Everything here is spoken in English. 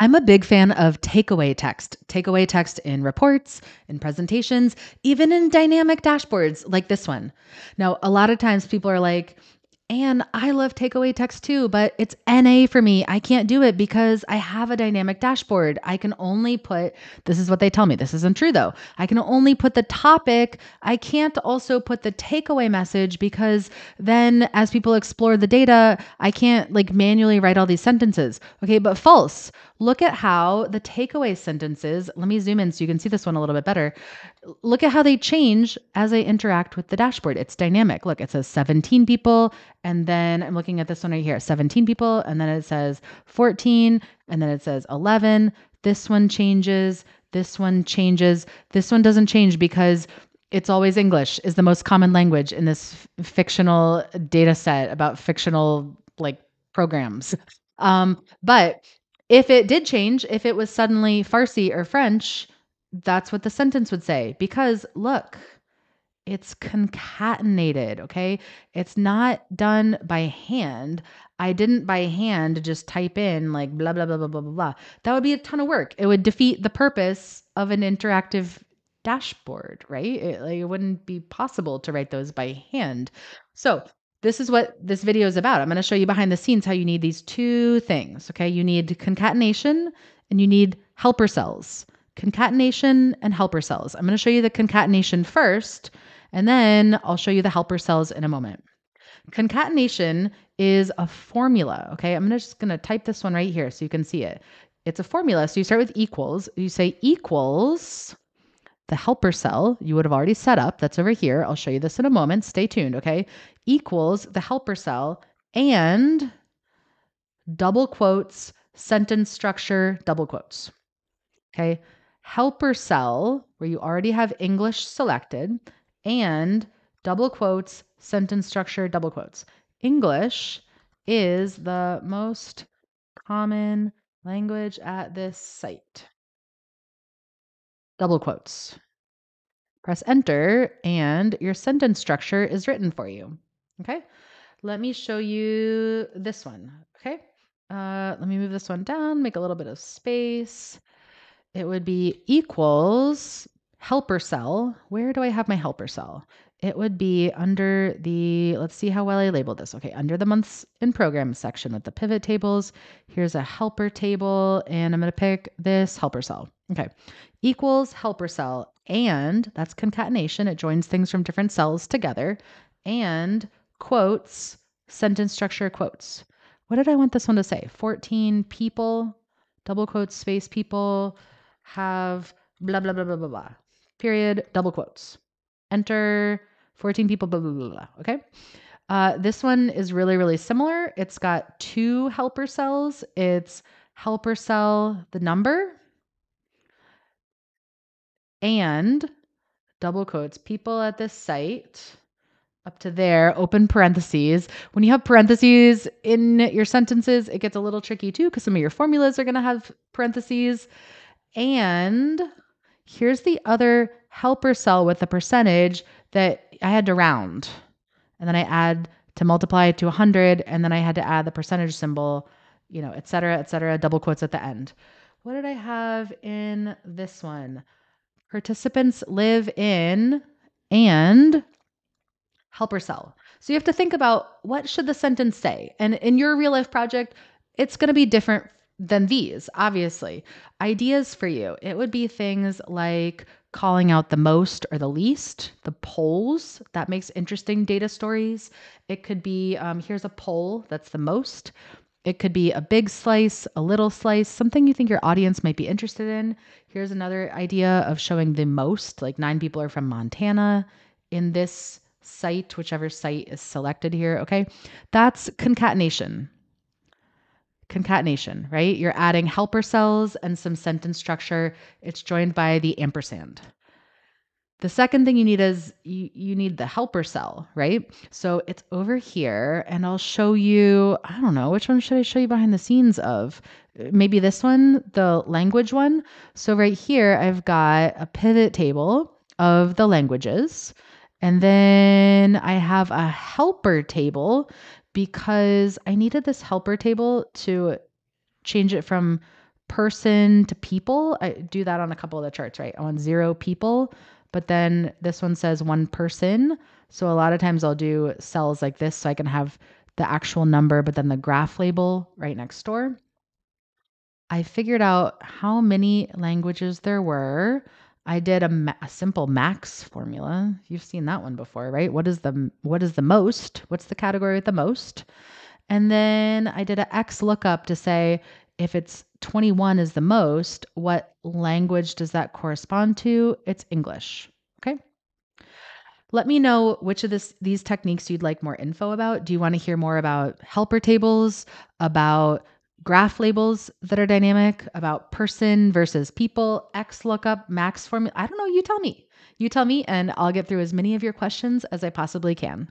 I'm a big fan of takeaway text. Takeaway text in reports, in presentations, even in dynamic dashboards like this one. Now, a lot of times people are like, and I love takeaway text too, but it's NA for me. I can't do it because I have a dynamic dashboard. I can only put, this is what they tell me. This isn't true though. I can only put the topic. I can't also put the takeaway message because then as people explore the data, I can't like manually write all these sentences. Okay, but false. Look at how the takeaway sentences, let me zoom in so you can see this one a little bit better. Look at how they change as I interact with the dashboard. It's dynamic. Look, it says 17 people. And then I'm looking at this one right here 17 people. And then it says 14. And then it says 11. This one changes. This one changes. This one doesn't change because it's always English is the most common language in this f- fictional data set about fictional like programs. Um, but if it did change, if it was suddenly Farsi or French, that's what the sentence would say. Because look, it's concatenated, okay? It's not done by hand. I didn't by hand just type in like blah, blah, blah, blah, blah, blah, blah. That would be a ton of work. It would defeat the purpose of an interactive dashboard, right? It, like, it wouldn't be possible to write those by hand. So this is what this video is about. I'm going to show you behind the scenes how you need these two things. Okay. You need concatenation and you need helper cells. Concatenation and helper cells. I'm going to show you the concatenation first, and then I'll show you the helper cells in a moment. Concatenation is a formula. Okay. I'm just going to type this one right here so you can see it. It's a formula. So you start with equals. You say equals the helper cell you would have already set up. That's over here. I'll show you this in a moment. Stay tuned. Okay equals the helper cell and double quotes, sentence structure, double quotes. Okay. Helper cell, where you already have English selected, and double quotes, sentence structure, double quotes. English is the most common language at this site. Double quotes. Press enter, and your sentence structure is written for you. Okay. Let me show you this one. Okay. Uh, let me move this one down, make a little bit of space. It would be equals helper cell. Where do I have my helper cell? It would be under the, let's see how well I labeled this. Okay, under the months in program section with the pivot tables. Here's a helper table, and I'm going to pick this helper cell. Okay, equals helper cell, and that's concatenation. It joins things from different cells together. And quotes, sentence structure quotes. What did I want this one to say? 14 people, double quotes, space people have blah, blah, blah, blah, blah, blah. Period, double quotes. Enter 14 people, blah, blah, blah, blah. Okay. Uh, this one is really, really similar. It's got two helper cells. It's helper cell, the number, and double quotes, people at this site up to there, open parentheses. When you have parentheses in your sentences, it gets a little tricky too because some of your formulas are going to have parentheses. And here's the other helper cell with the percentage that I had to round. And then I add to multiply it to 100, and then I had to add the percentage symbol, you know, et cetera, et cetera, double quotes at the end. What did I have in this one? Participants live in and helper cell. So you have to think about what should the sentence say? And in your real life project, it's going to be different than these, obviously. Ideas for you. It would be things like calling out the most or the least, the poles. That makes interesting data stories. It could be um, here's a pole that's the most. It could be a big slice, a little slice, something you think your audience might be interested in. Here's another idea of showing the most, like nine people are from Montana in this site, whichever site is selected here. Okay. That's concatenation. Concatenation, right? You're adding helper cells and some sentence structure. It's joined by the ampersand. The second thing you need is you, you need the helper cell, right? So it's over here, and I'll show you. I don't know which one should I show you behind the scenes of. Maybe this one, the language one. So right here, I've got a pivot table of the languages. And then I have a helper table because I needed this helper table to change it from person to people. I do that on a couple of the charts, right? I want zero people, but then this one says one person. So a lot of times I'll do cells like this so I can have the actual number, but then the graph label right next door. I figured out how many languages there were. I did a, ma- a simple max formula. You've seen that one before, right? What is the what is the most? What's the category with the most? And then I did a X lookup to say if it's 21 is the most, what language does that correspond to? It's English. Okay. Let me know which of this, these techniques you'd like more info about. Do you want to hear more about helper tables, about graph labels that are dynamic, about person versus people, X lookup, max formula? I don't know. You tell me. You tell me, and I'll get through as many of your questions as I possibly can.